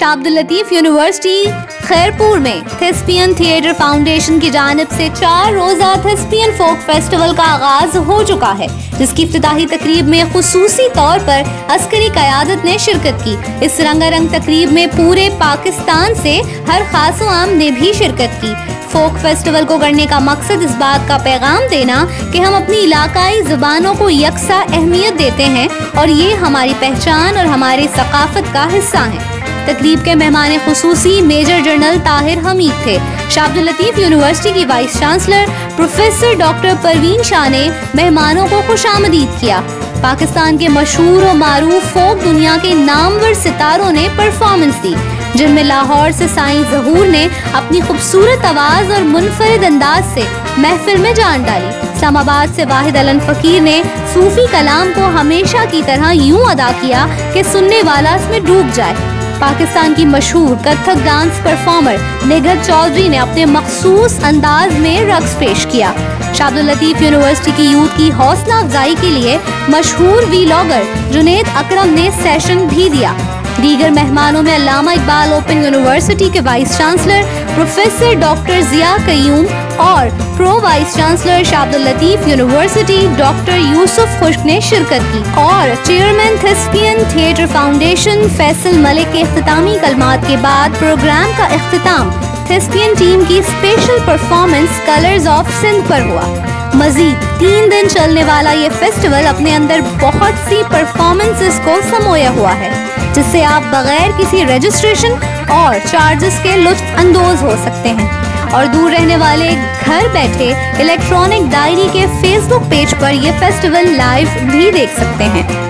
شابد Latif university, Khairpur میں تھسپین theatre foundation کی جانب سے چار روزہ تھسپین فوک فیسٹیول کا آغاز ہو چکا ہے، جس کی افتتاحی تقریب میں خصوصی طور پر عسکری قیادت نے شرکت کی۔ اس رنگا رنگ تقریب میں پورے پاکستان سے ہر خاص و عام نے بھی شرکت کی۔ فوک فیسٹیول کو کرنے کا مقصد اس بات کا پیغام دینا کہ ہم اپنی علاقائی زبانوں کو یکساں اہمیت دیتے ہیں اور یہ ہماری پہچان اور ہماری ثقافت کا حصہ ہیں۔ تقریب کے مہمان خصوصی میجر جنرل طاہر حمید تھے۔ شابد الطیف یونیورسٹی کی vice chancellor professor doctor Parveen Shah نے مہمانوں کو خوش آمدید کیا۔ پاکستان کے مشہور و معروف فوک دنیا کے نامور ستاروں نے پرفارمنس دی، جن میں لاہور سے سائیں ظہور نے اپنی خوبصورت آواز اور منفرد انداز سے محفل میں جان ڈالی۔ اسلام آباد سے واحد علن فقیر نے صوفی کلام کو ہمیشہ کی طرح یوں ادا کیا کہ سننے والا اس میں ڈوب جائے۔ پاکستان کی مشہور کتھک ڈانس پرفارمر نگت چودھری نے اپنے مخصوص انداز میں رقص پیش کیا۔ شابد الطیف یونیورسٹی کی یوتھ کی حوصلہ افزائی کے لیے مشہور وی لاگر جنید اکرم نے سیشن بھی دیا۔ دیگر مہمانوں میں علامہ اقبال، اوپن یونیورسٹی کے vice chancellor, professor doctor Zia Qayyum اور pro vice chancellor Shah Abdul Latif university doctor Yousuf Khushk نے شرکت کی اور chairman Thespian theatre foundation Faisal Malik کے اختتامی کلمات کے بعد پروگرام کا اختتام تھسپین ٹیم کی special performance colours of Sindh پر ہوا۔ مزید تین دن چلنے والا یہ فیسٹیول اپنے اندر بہت سی پرفارمنسز کو سمویا ہوا ہے، جس سے آپ بغیر کسی رجسٹریشن اور چارجز کے لطف اندوز ہو سکتے ہیں۔ اور دور رہنے والے گھر بیٹھے الیکٹرانک ڈائری کے فیس بک پیج پر یہ فیسٹیول لائیو بھی دیکھ سکتے ہیں۔